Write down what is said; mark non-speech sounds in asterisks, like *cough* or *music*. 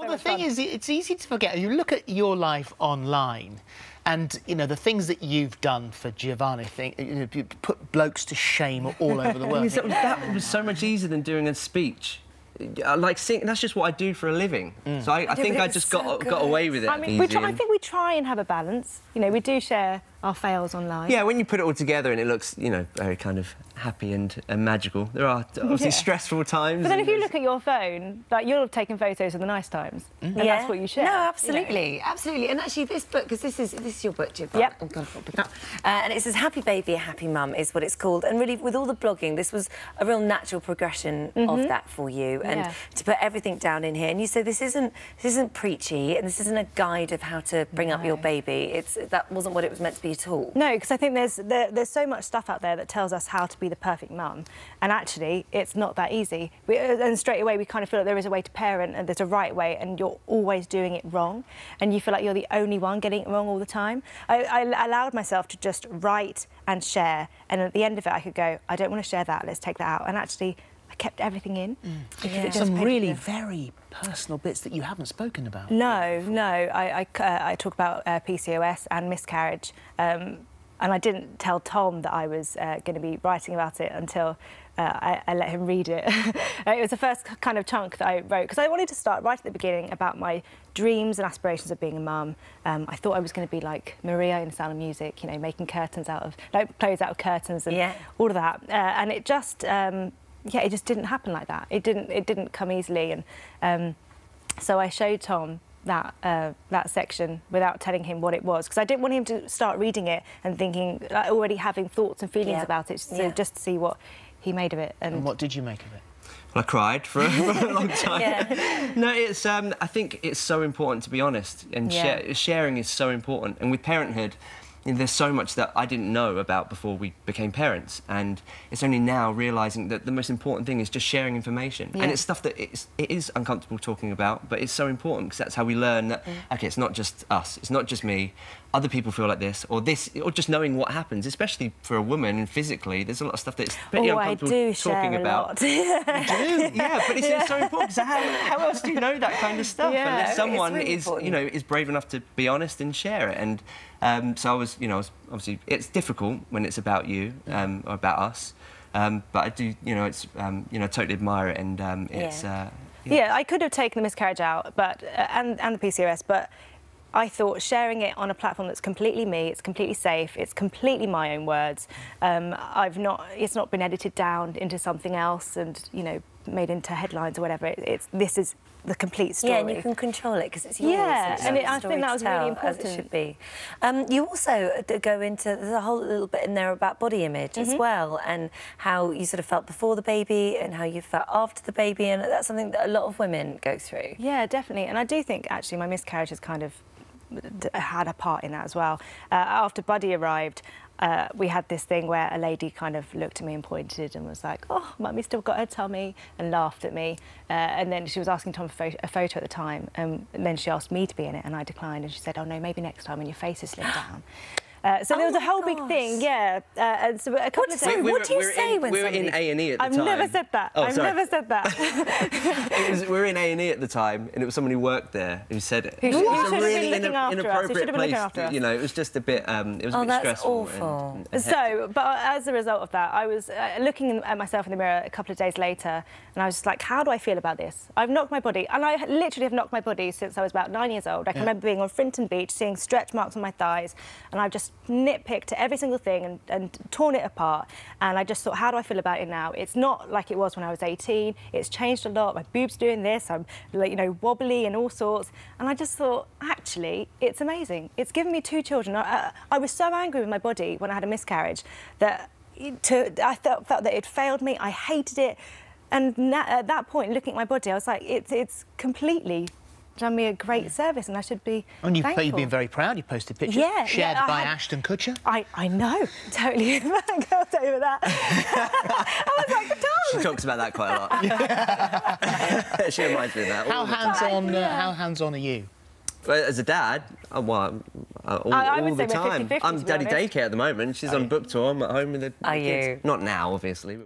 Well, the thing is, it's easy to forget. You look at your life online, and you know the things that you've done for Giovanna. Think you, know, you put blokes to shame all over the *laughs* world. that, was, that was so much easier than doing a speech. I like sing. That's just what I do for a living. Mm. So I, I think I just so got good. got away with it. I mean, try, I think we try and have a balance. You know, we do share our fails online. Yeah, when you put it all together and it looks, you know, very kind of happy and, and magical. There are *laughs* obviously yeah. stressful times. But then if you look at your phone, like you'll have taken photos of the nice times, mm. and yeah. that's what you share. No, absolutely, you know? absolutely. And actually, this book, because this is this is your book, Jib. Yep. Oh, uh, and it says "Happy Baby, a Happy Mum" is what it's called. And really, with all the blogging, this was a real natural progression mm -hmm. of mm-hmm. that for you, and yeah. to put everything down in here. And you say this isn't this isn't preachy, and this isn't a guide of how to bring no. up your baby. It's that wasn't what it was meant to be at all. No, because I think there's there, there's so much stuff out there that tells us how to be the perfect mum. And actually, it's not that easy. We, uh, and straight away, we kind of feel like there is a way to parent and there's a right way, and you're always doing it wrong. And you feel like you're the only one getting it wrong all the time. I, I allowed myself to just write and share. And at the end of it, I could go, I don't want to share that, let's take that out. And actually, I kept everything in. Mm. Yeah. Some really very personal bits that you haven't spoken about. No, no. I, I, uh, I talk about uh, PCOS and miscarriage. Um, and I didn't tell Tom that I was uh, going to be writing about it until uh, I, I, let him read it. *laughs* it was the first kind of chunk that I wrote because I wanted to start right at the beginning about my dreams and aspirations of being a mum. Um, I thought I was going to be like Maria in Sound of Music, you know, making curtains out of, like, clothes out of curtains and yeah. all of that. Uh, and it just, um, yeah, it just didn't happen like that. It didn't, it didn't come easily. And um, so I showed Tom that uh, that section without telling him what it was because I didn't want him to start reading it and thinking like, already having thoughts and feelings yeah. about it so yeah. just to see what he made of it and, and what did you make of it well, I cried for a, *laughs* for a long time. yeah. No, it's. Um, I think it's so important to be honest, and yeah. sharing is so important. And with parenthood, you know, there's so much that I didn't know about before we became parents, and it's only now realizing that the most important thing is just sharing information. Yeah. And it's stuff that it's, it is uncomfortable talking about, but it's so important because that's how we learn that okay, it's not just us, it's not just me. Other people feel like this, or this, or just knowing what happens, especially for a woman physically. There's a lot of stuff that's pretty oh, uncomfortable I do talking about. do? Yeah, but it's, yeah. so important. So how, how else do you know that kind of stuff yeah, unless someone really is, important. you know, is brave enough to be honest and share it? And um, so I was, you know, was obviously it's difficult when it's about you um, or about us, um, but I do, you know, it's, um, you know, totally admire it, and um, it's. Yeah. Uh, yeah. yeah. I could have taken the miscarriage out, but uh, and and the PCOS, but. I thought sharing it on a platform that's completely me, it's completely safe, it's completely my own words. Um, I've not, it's not been edited down into something else and you know made into headlines or whatever. It, it's this is the complete story. Yeah, and you can control it because it's yours. Yeah, and it, I think that was really important. As it should be. Um, you also go into there's a whole little bit in there about body image mm -hmm. as mm-hmm. well, and how you sort of felt before the baby and how you felt after the baby, and that's something that a lot of women go through. Yeah, definitely. And I do think actually my miscarriage has kind of had a part in that as well. Uh, after Buddy arrived, uh, we had this thing where a lady kind of looked at me and pointed and was like, oh, mummy's still got her tummy, and laughed at me. Uh, and then she was asking Tom for a photo at the time, um, and then she asked me to be in it, and I declined, and she said, oh, no, maybe next time when your face is slimmed down. Uh, so oh there was a whole gosh. big thing, yeah. Uh, and so a couple what, of days. what do you say in, when we were in A and E at the I've time? I've never said that. Oh, I've sorry. never said that. *laughs* was, we were in A and E at the time, and it was someone who worked there who said it. Who it was a really in, inappropriate place. You know, it was just a bit. Um, it was oh, a bit that's stressful. awful. And, and so, but as a result of that, I was uh, looking at myself in the mirror a couple of days later, and I was just like, how do I feel about this? I've knocked my body, and I literally have knocked my body since I was about nine years old. I can yeah. remember being on Frinton Beach, seeing stretch marks on my thighs, and I've just nitpicked to every single thing and, and torn it apart. And I just thought, how do I feel about it now? It's not like it was when I was 18. It's changed a lot. My boob's doing this. I'm, like, you know, wobbly and all sorts. And I just thought, actually, it's amazing. It's given me two children. I, I was so angry with my body when I had a miscarriage that to, I felt, felt that it failed me. I hated it. And at that point, looking at my body, I was like, it's, it's completely done me a great yeah. service and I should be And you've, you've, been very proud. You posted pictures yeah, shared yeah, by had, Ashton Kutcher. I, I know, *laughs* totally. *laughs* Girls over that. *laughs* I was like, Tom. She talks about that quite a lot. she reminds me of that. How hands-on uh, How hands-on are you? Well, as a dad, I'm, well, uh, all, I, I all the time. 50 -50, I'm daddy honest. daycare at the moment. She's on book tour. I'm at home with the, are the you? Not now, obviously.